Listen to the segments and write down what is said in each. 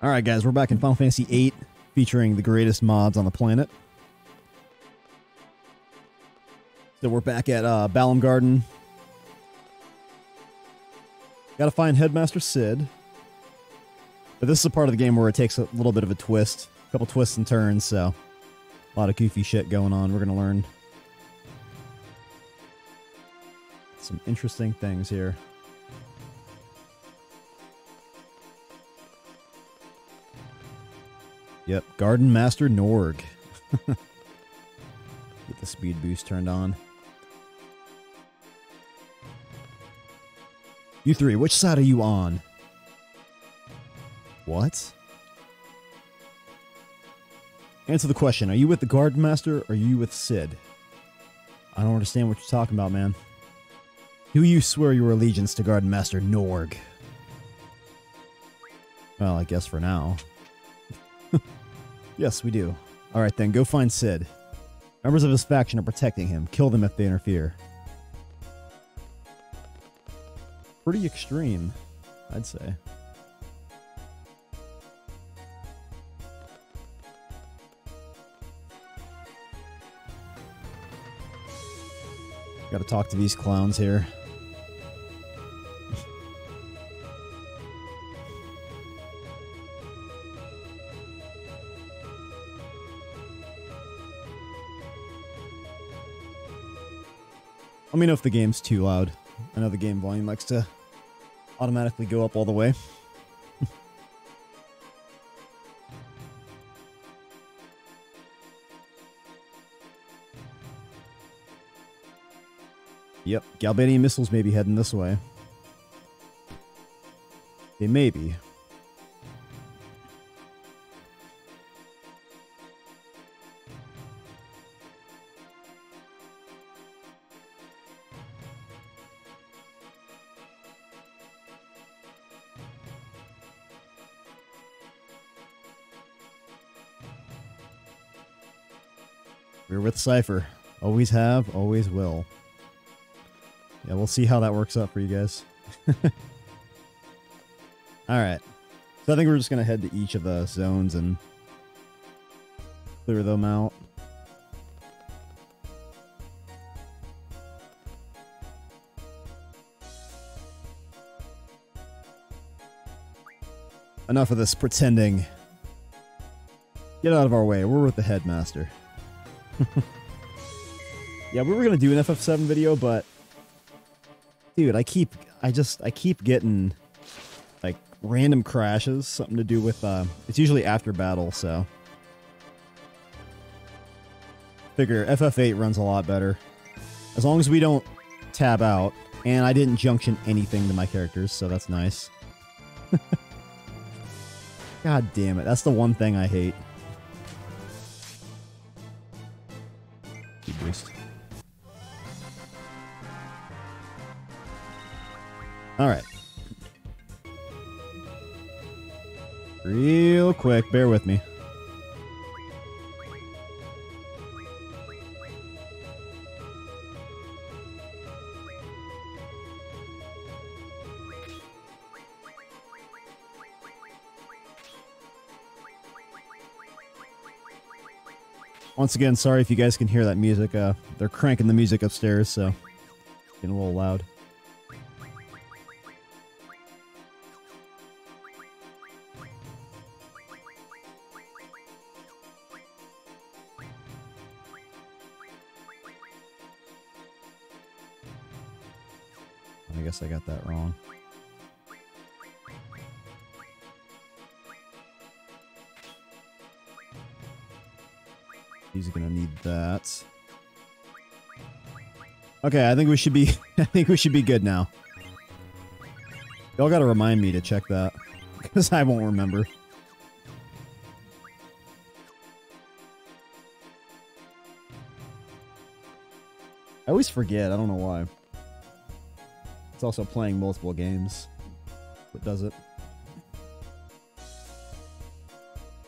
All right, guys, we're back in Final Fantasy VIII, featuring the greatest mods on the planet. So we're back at uh, Balamb Garden. Got to find Headmaster Cid. But this is a part of the game where it takes a little bit of a twist, a couple twists and turns, so a lot of goofy shit going on. We're going to learn some interesting things here. Yep, Garden Master Norg. Get the speed boost turned on. You three, which side are you on? What? Answer the question. Are you with the Garden Master or are you with Cid? I don't understand what you're talking about, man. Do you swear your allegiance to Garden Master Norg? Well, I guess for now. Yes, we do. Alright then, go find Cid. Members of his faction are protecting him. Kill them if they interfere. Pretty extreme, I'd say. Gotta talk to these clowns here. Let me know if the game's too loud. I know the game volume likes to automatically go up all the way. yep, Galbadian missiles may be heading this way. They may be. Seifer. Always have, always will. Yeah, we'll see how that works out for you guys. Alright. So I think we're just going to head to each of the zones and clear them out. Enough of this pretending. Get out of our way. We're with the headmaster. yeah, we were gonna do an FF7 video, but dude, I keep, I just, I keep getting like random crashes. Something to do with, uh, it's usually after battle, so figure FF8 runs a lot better as long as we don't tab out. And I didn't junction anything to my characters, so that's nice. God damn it, that's the one thing I hate. Quick, bear with me. Once again, sorry if you guys can hear that music. Uh, they're cranking the music upstairs, so getting a little loud. I guess I got that wrong. He's gonna need that. Okay, I think we should be I think we should be good now. Y'all gotta remind me to check that. Because I won't remember. I always forget, I don't know why. It's also playing multiple games. What does it?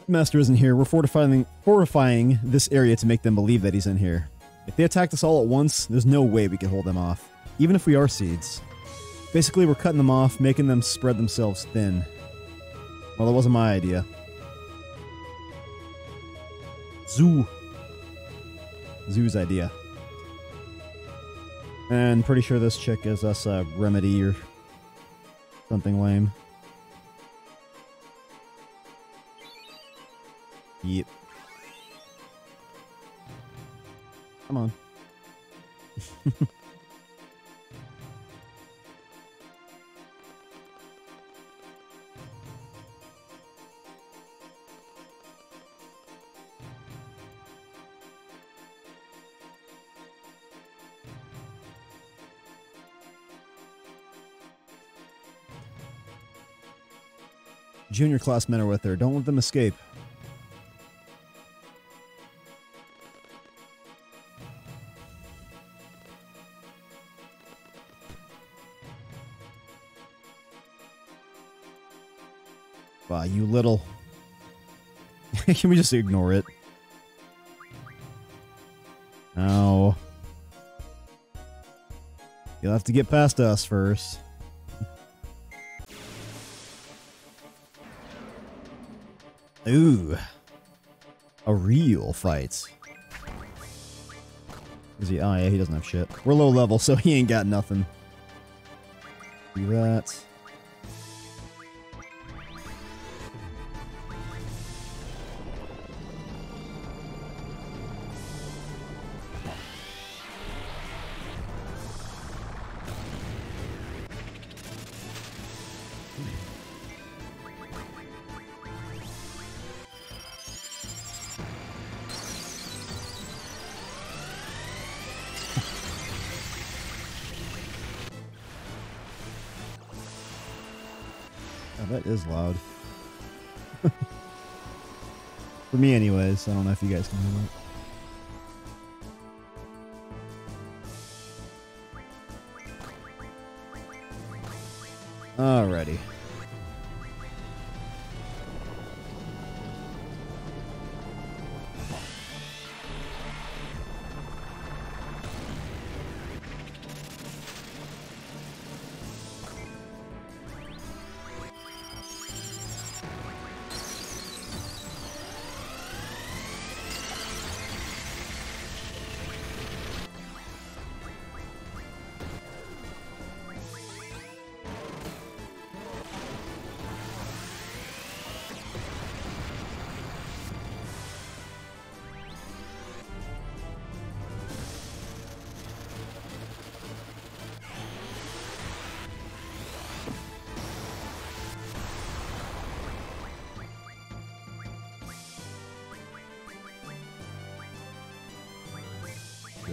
Master isn't here. We're fortifying fortifying this area to make them believe that he's in here. If they attacked us all at once, there's no way we can hold them off. Even if we are seeds. Basically, we're cutting them off, making them spread themselves thin. Well, that wasn't my idea. Xu. Xu's idea. And pretty sure this chick gives us a remedy or something lame. Yep. Come on. Junior class men are with her. Don't let them escape. Wow, you little. Can we just ignore it? No. You'll have to get past us first. Ooh. A real fight. Is he? Oh, yeah, he doesn't have shit. We're low level, so he ain't got nothing. Do that. That is loud. For me, anyways. I don't know if you guys can hear that.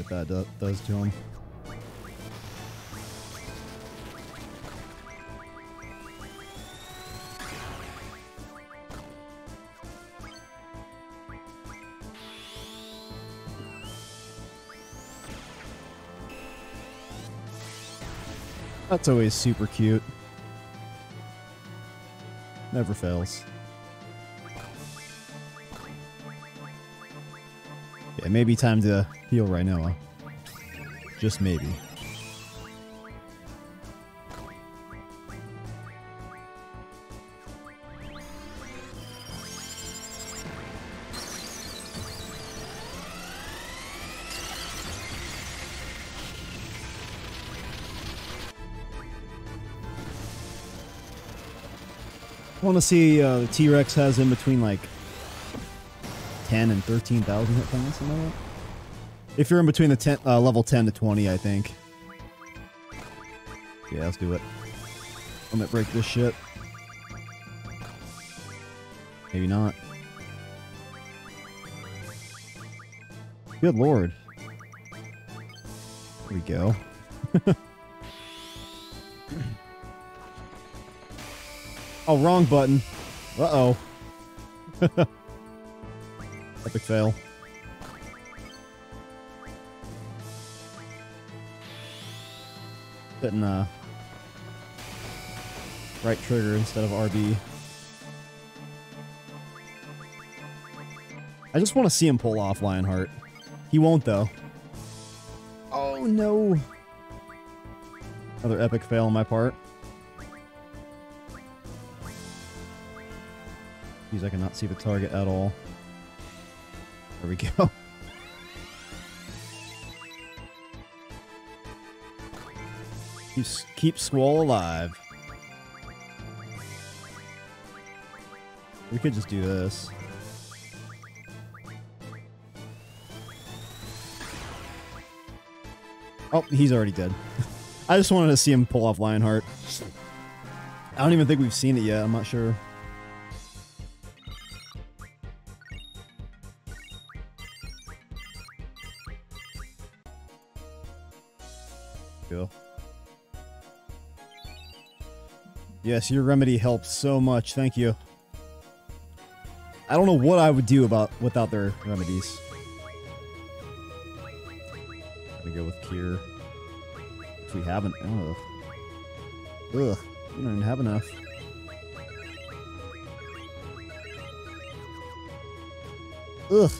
What that do- does to him. That's always super cute. Never fails. Yeah, maybe time to heal right now. Just maybe. I want to see uh, the T-Rex has in between like 10 and 13,000 hit points. You? If you're in between the 10, uh, level 10 to 20, I think. Yeah, let's do it. I'm gonna break this shit. Maybe not. Good lord. Here we go. oh, wrong button. Uh-oh. Epic fail. Hitting uh right trigger instead of RB. I just want to see him pull off Lionheart. He won't though. Oh no. Another epic fail on my part. Use I cannot see the target at all. There we go. keep, keep Squall alive. We could just do this. Oh, he's already dead. I just wanted to see him pull off Lionheart. I don't even think we've seen it yet. I'm not sure. Cool. Yes, your remedy helps so much. Thank you. I don't know what I would do about without their remedies. Gonna go with cure. If we haven't, ugh, ugh, we don't even have enough. Ugh.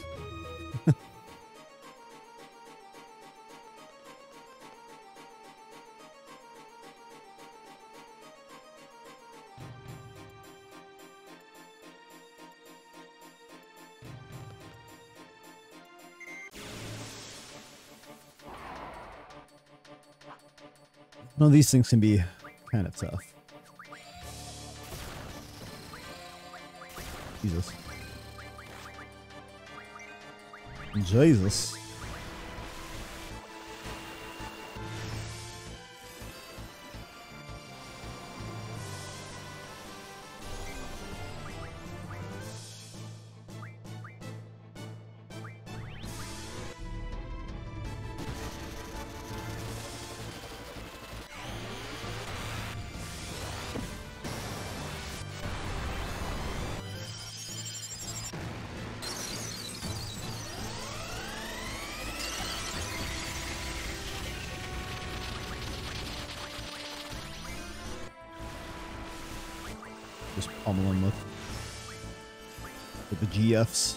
Well, these things can be kind of tough. Jesus. Jesus. Just pummeling with with the GFs.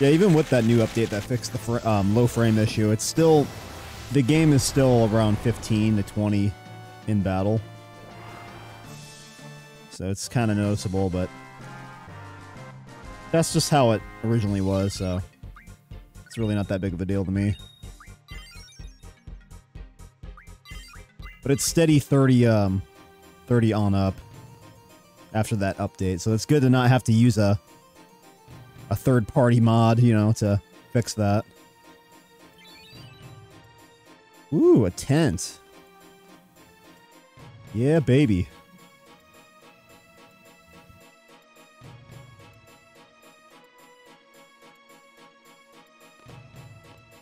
Yeah, even with that new update that fixed the fr um, low frame issue, it's still the game is still around 15 to 20 in battle. So it's kind of noticeable, but that's just how it originally was, so it's really not that big of a deal to me. But it's steady 30 um 30 on up after that update. So it's good to not have to use a a third party mod, you know, to fix that. Ooh, a tent. Yeah, baby.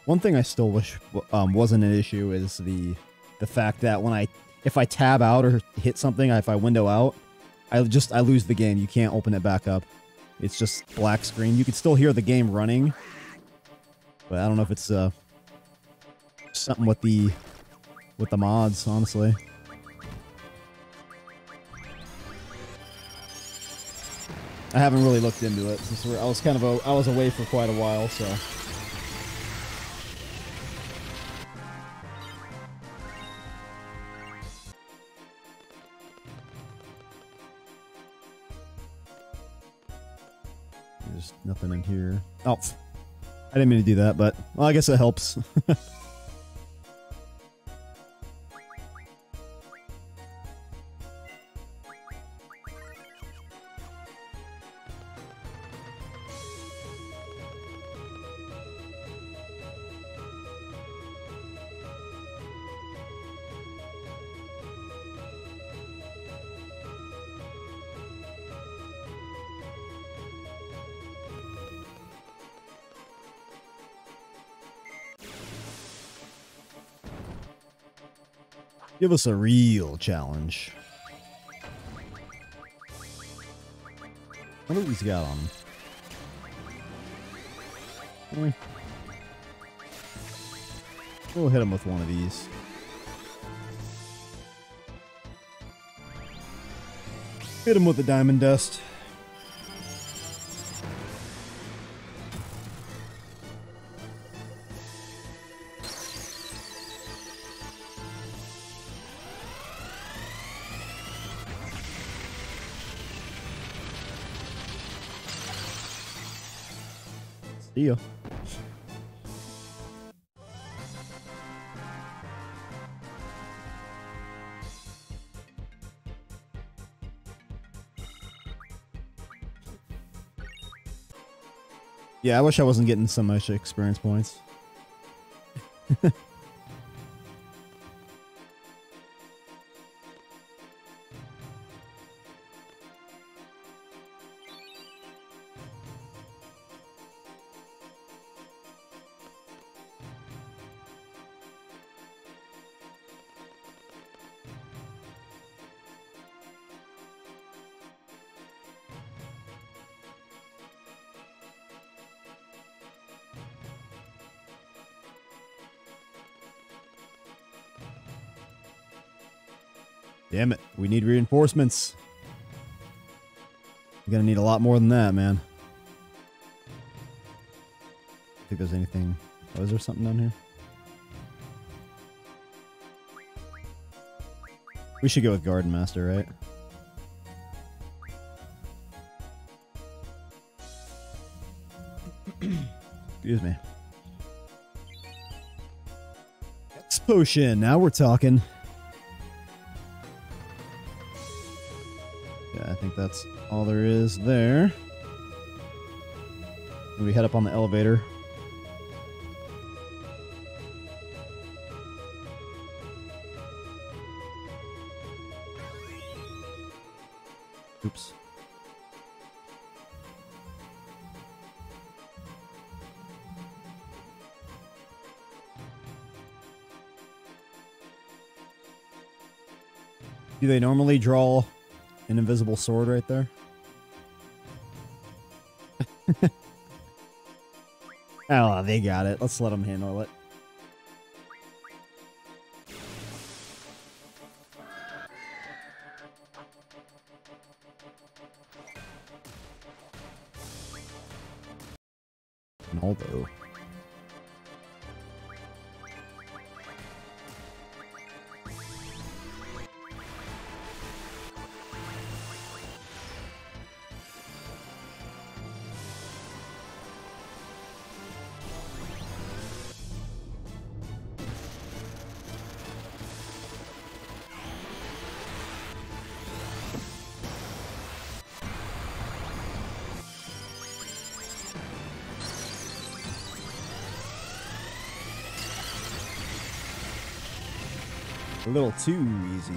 One thing I still wish um, wasn't an issue is the the fact that when I if I tab out or hit something, if I window out, I just I lose the game. You can't open it back up. It's just black screen. You can still hear the game running, but I don't know if it's uh something with the with the mods, honestly. I haven't really looked into it since I was kind of a, I was away for quite a while, so. Here. Oh, I didn't mean to do that, but well, I guess it helps. Give us a real challenge. What do he's got on? Eh. We'll hit him with one of these. Hit him with the diamond dust. Yeah, I wish I wasn't getting so much experience points. Reinforcements. You're gonna need a lot more than that, man. I think there's anything. Oh, is there something down here? We should go with Garden Master, right? Excuse me. X potion. Now we're talking. Think that's all there is there. We head up on the elevator. Oops. Do they normally draw an invisible sword right there? oh, they got it. Let's let them handle it. A little too easy.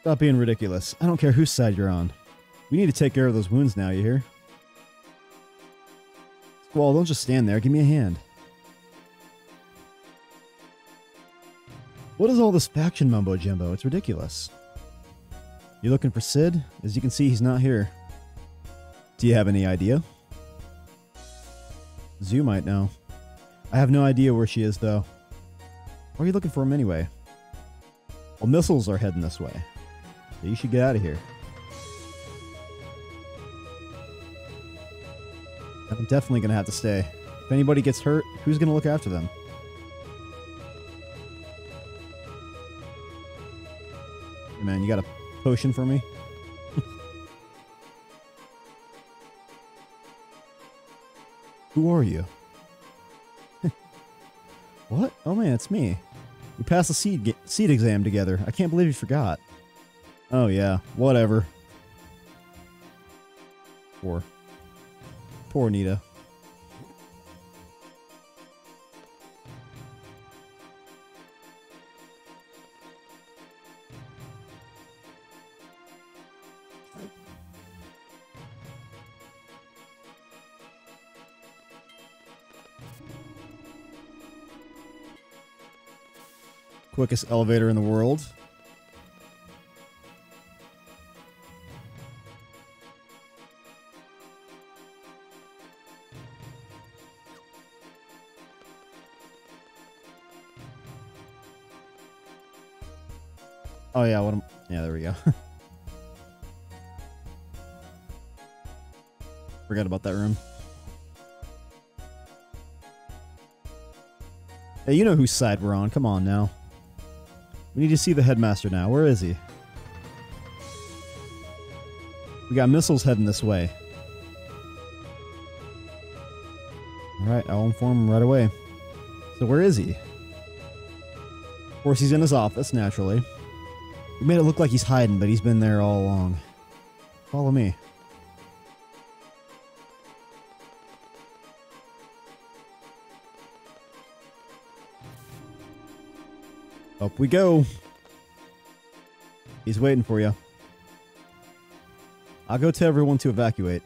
Stop being ridiculous. I don't care whose side you're on. We need to take care of those wounds now, you hear? Squall, don't just stand there. Give me a hand. What is all this faction mumbo jumbo? It's ridiculous. You looking for Cid? As you can see, he's not here. Do you have any idea? Xu might know. I have no idea where she is, though. Where are you looking for him anyway? Well, missiles are heading this way. So you should get out of here. I'm definitely going to have to stay. If anybody gets hurt, who's going to look after them? Hey man, you got a potion for me? Who are you? what? Oh man, it's me. We passed the seed seed exam together. I can't believe you forgot. Oh yeah, whatever. Poor. Poor Nida. Quickest elevator in the world. Oh yeah, what am Yeah, there we go. Forgot about that room. Hey, you know whose side we're on. Come on now. We need to see the headmaster now. Where is he? We got missiles heading this way. Alright, I'll inform him right away. So where is he? Of course, he's in his office, naturally. We made it look like he's hiding, but he's been there all along. Follow me. Up we go. He's waiting for you. I'll go tell everyone to evacuate.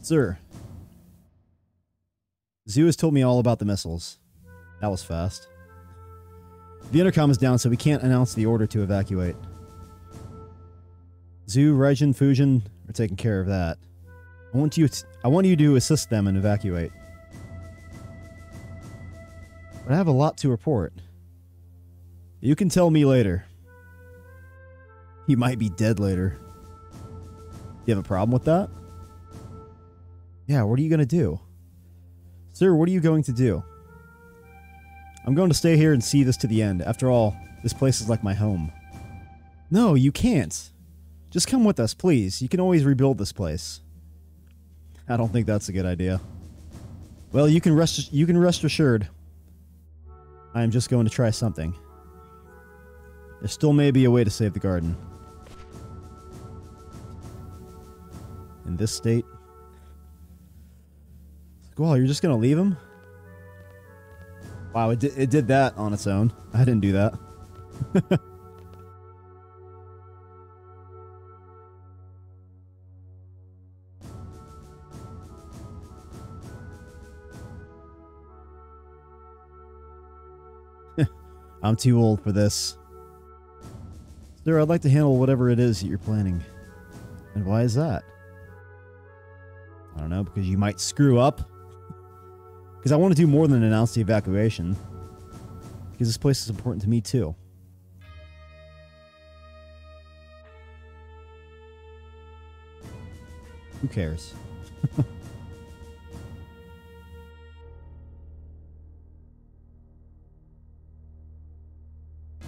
Sir. Xu has told me all about the missiles. That was fast. The intercom is down, so we can't announce the order to evacuate. Xu, Raijin, Fujin are taking care of that. I want you. I want you to assist them and evacuate. But I have a lot to report. You can tell me later. He might be dead later. You have a problem with that? Yeah, what are you going to do? Sir, what are you going to do? I'm going to stay here and see this to the end. After all, this place is like my home. No, you can't. Just come with us, please. You can always rebuild this place. I don't think that's a good idea. Well, you can rest you can rest assured. I am just going to try something. There still may be a way to save the garden. In this state. Well, you're just going to leave him? Wow, it did, it did that on its own. I didn't do that. I'm too old for this. Sir, I'd like to handle whatever it is that you're planning. And why is that? I don't know, because you might screw up? Because I want to do more than announce the evacuation. Because this place is important to me too. Who cares?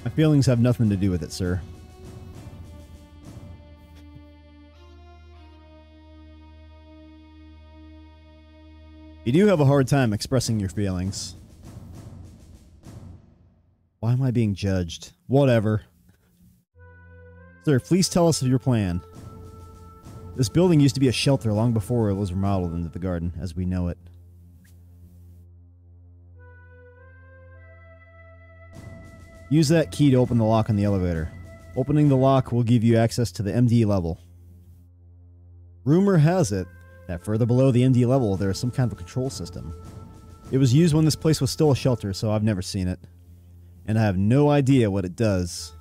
My feelings have nothing to do with it, sir. You do have a hard time expressing your feelings. Why am I being judged? Whatever. Sir, please tell us of your plan. This building used to be a shelter long before it was remodeled into the garden as we know it. Use that key to open the lock on the elevator. Opening the lock will give you access to the MD level. Rumor has it that further below the MD level there is some kind of a control system. It was used when this place was still a shelter, so I've never seen it. And I have no idea what it does.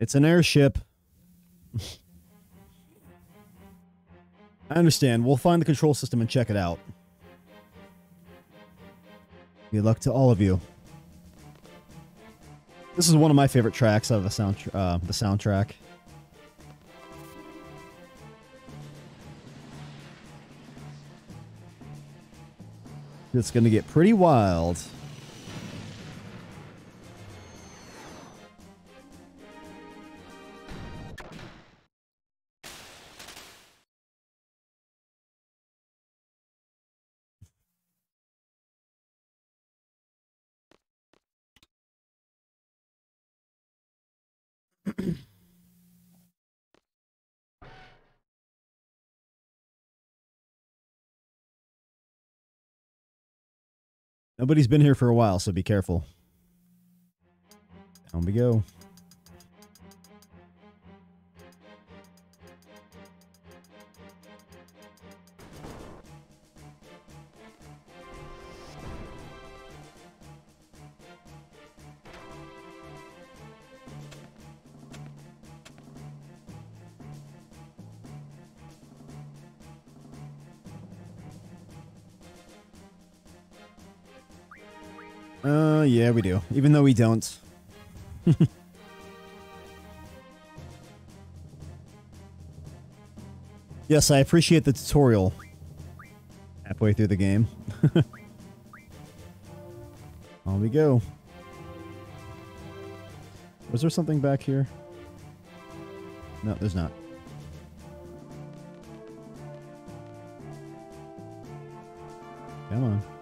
It's an airship. I understand. We'll find the control system and check it out. Good luck to all of you. This is one of my favorite tracks of the sound uh, the soundtrack. It's gonna get pretty wild. Nobody's been here for a while, so be careful. Down we go. Yeah, we do. Even though we don't. yes, I appreciate the tutorial. Halfway through the game. On we go. Was there something back here? No, there's not. Come on.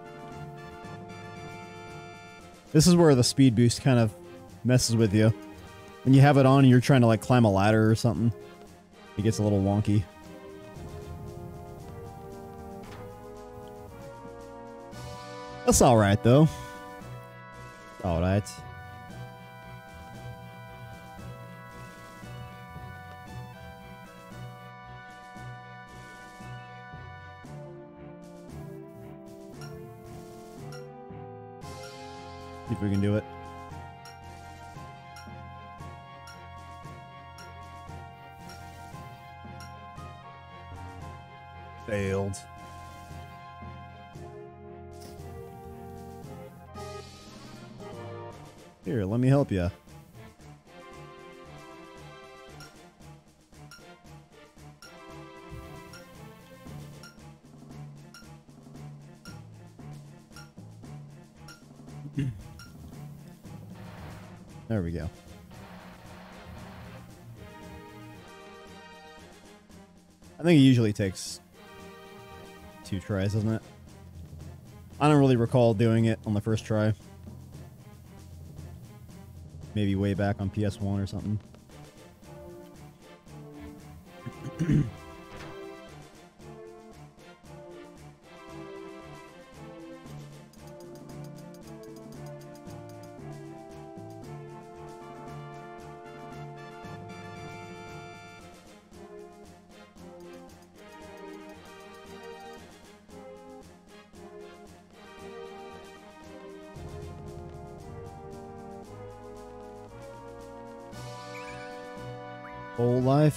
This is where the speed boost kind of messes with you. When you have it on and you're trying to like climb a ladder or something, it gets a little wonky. That's alright though. Alright. There we go. I think it usually takes two tries, doesn't it? I don't really recall doing it on the first try. Maybe way back on PS1 or something.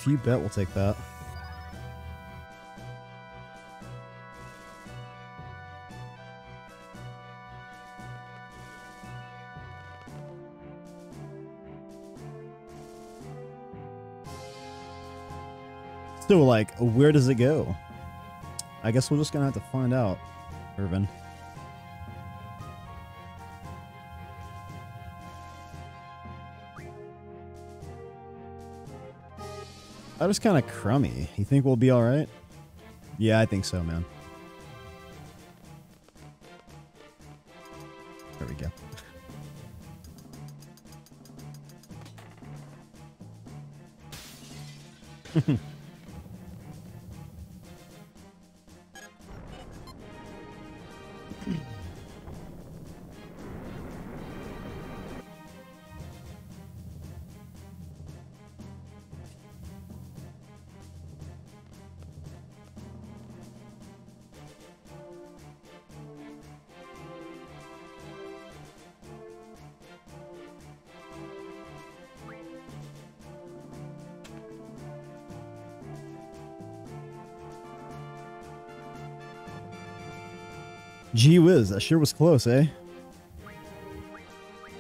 You bet we'll take that. Still, like, where does it go? I guess we're just gonna have to find out, Irvine. That was kind of crummy. You think we'll be alright? Yeah, I think so, man. That sure was close, eh?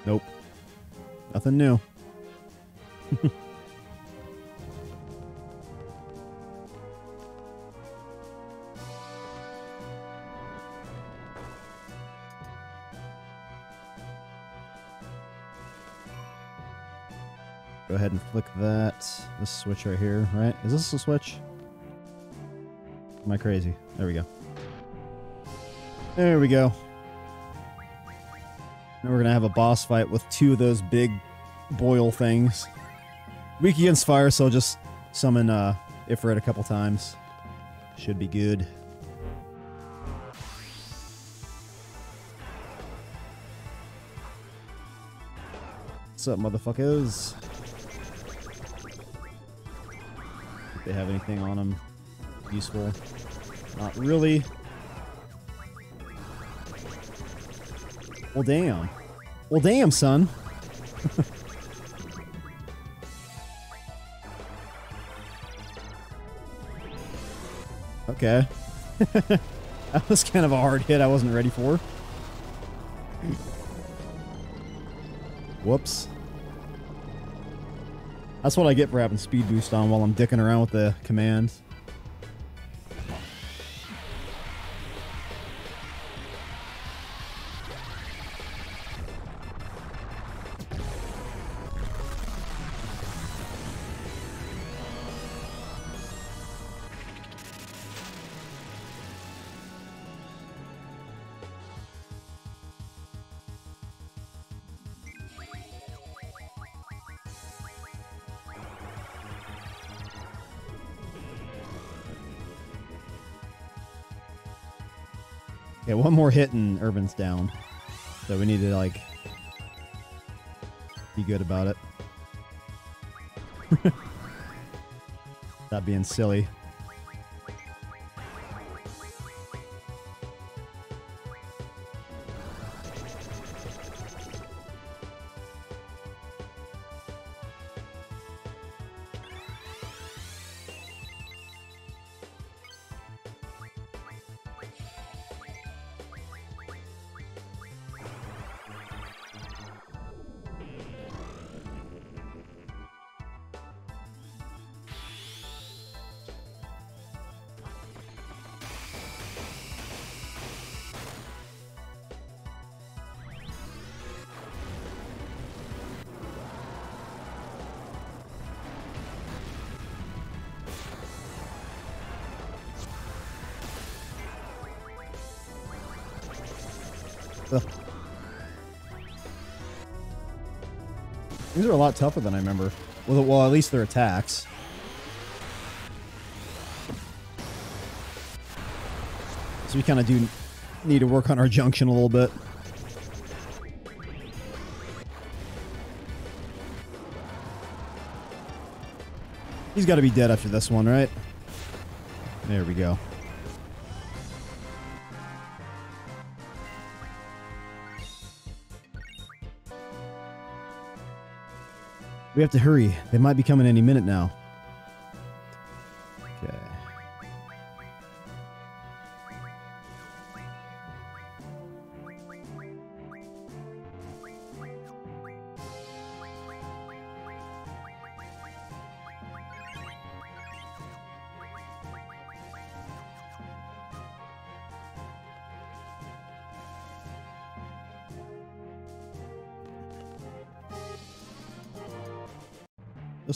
Nope. Nothing new. Go ahead and flick that. This switch right here, right? Is this a switch? Am I crazy? There we go. There we go. Now we're gonna have a boss fight with two of those big boil things. Weak against fire, so I'll just summon uh, Ifrit a couple times. Should be good. What's up, motherfuckers? If they have anything on them useful. Not really. Well, damn. Well, damn, son. okay. that was kind of a hard hit I wasn't ready for. Whoops. That's what I get for having speed boost on while I'm dicking around with the commands. Yeah, one more hit and Irvine's down. So we need to, like, be good about it. Not being silly. These are a lot tougher than I remember. Well, well, at least their attacks. So we kind of do need to work on our junction a little bit. He's got to be dead after this one, right? There we go. We have to hurry. They might be coming any minute now.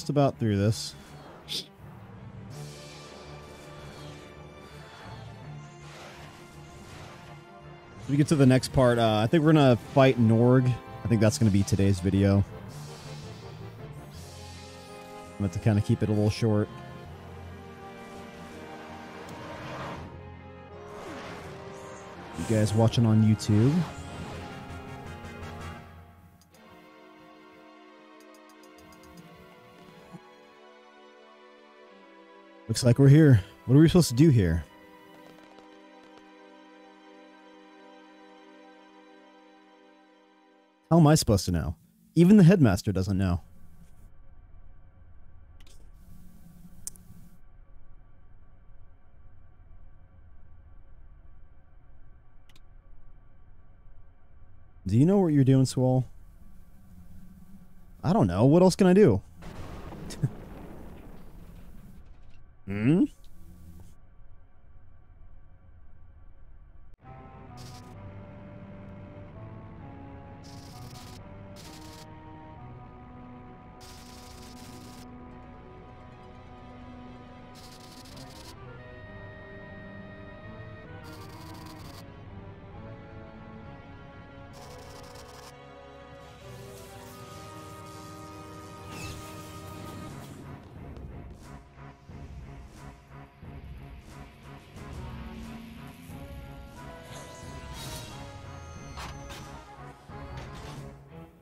Just about through this. We get to the next part. Uh, I think we're gonna fight Norg. I think that's gonna be today's video. I'm going to kind of keep it a little short. You guys watching on YouTube? Looks like we're here. What are we supposed to do here? How am I supposed to know? Even the headmaster doesn't know. Do you know what you're doing, Squall? I don't know. What else can I do? hmm?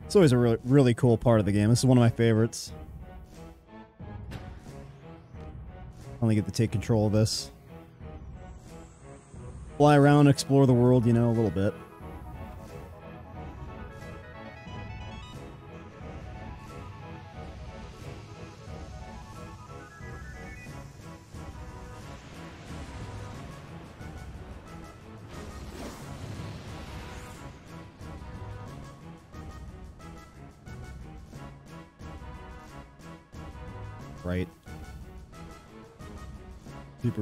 It's always a really, really cool part of the game. This is one of my favorites. Only get to take control of this. Fly around, explore the world, you know, a little bit.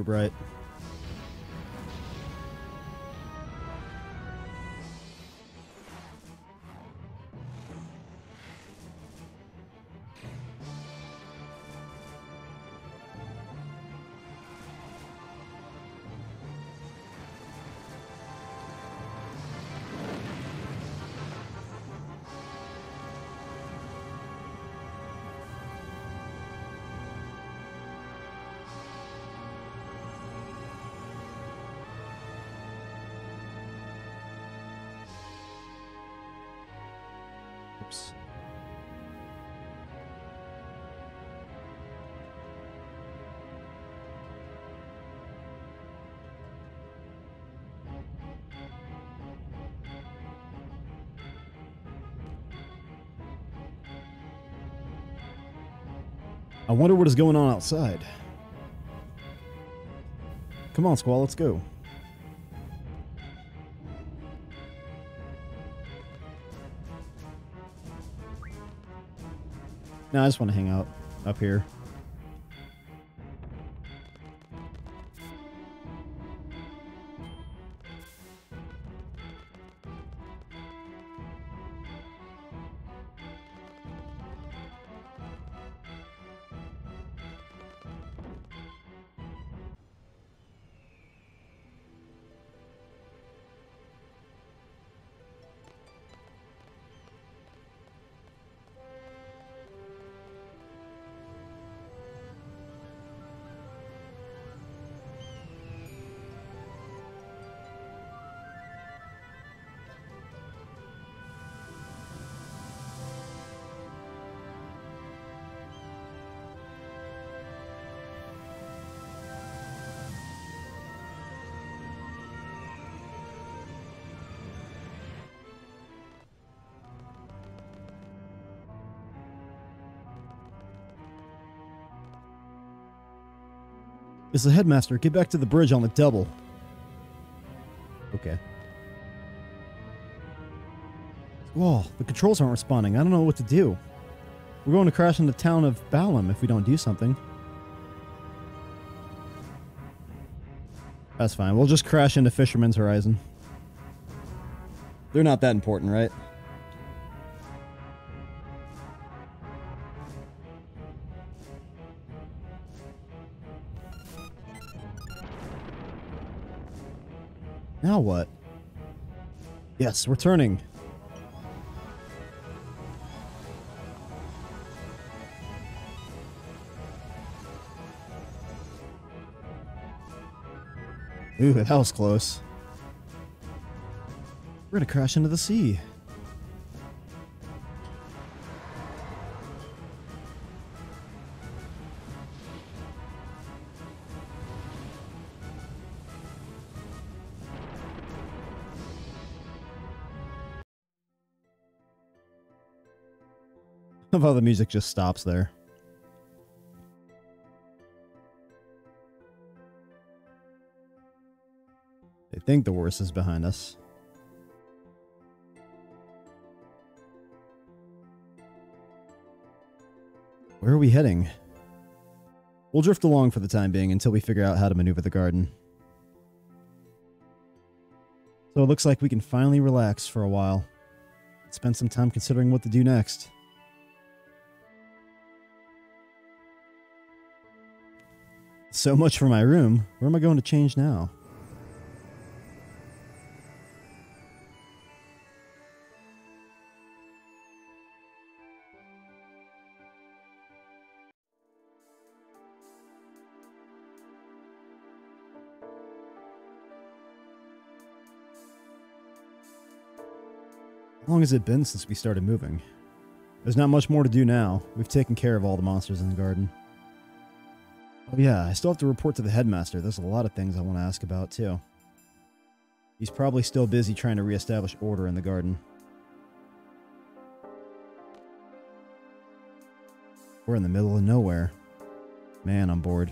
Bright. I wonder what is going on outside. Come on, Squall, let's go. No, I just want to hang out up here. It's the headmaster. Get back to the bridge on the double. Okay. Whoa, the controls aren't responding. I don't know what to do. We're going to crash in the town of Balamb if we don't do something. That's fine. We'll just crash into Fisherman's Horizon. They're not that important, right? Now what? Yes, we're turning. Ooh, that was close. We're gonna crash into the sea. Of how the music just stops there. They think the worst is behind us. Where are we heading? We'll drift along for the time being until we figure out how to maneuver the garden. So it looks like we can finally relax for a while. Spend some time considering what to do next. So much for my room. Where am I going to change now? How long has it been since we started moving? There's not much more to do now. We've taken care of all the monsters in the garden. Oh yeah, I still have to report to the headmaster. There's a lot of things I want to ask about too. He's probably still busy trying to reestablish order in the garden. We're in the middle of nowhere. Man, I'm bored.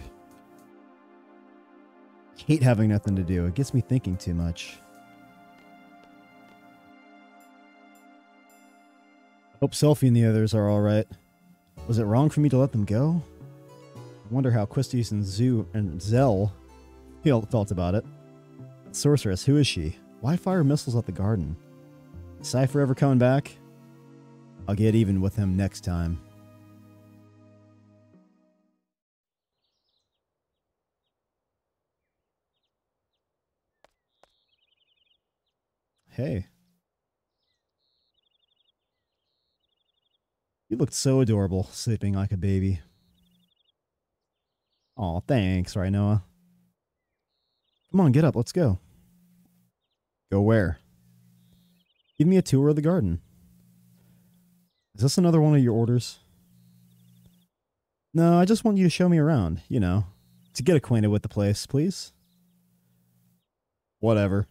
hate having nothing to do. It gets me thinking too much. I hope Selphie and the others are alright. Was it wrong for me to let them go? Wonder how Quistis and Xu and Zell felt about it. Sorceress, who is she? Why fire missiles at the garden? Seifer ever coming back? I'll get even with him next time. Hey. You looked so adorable, sleeping like a baby. Aw, thanks, Rinoa. Come on, get up, let's go. Go where? Give me a tour of the garden. Is this another one of your orders? No, I just want you to show me around, you know, to get acquainted with the place, please. Whatever.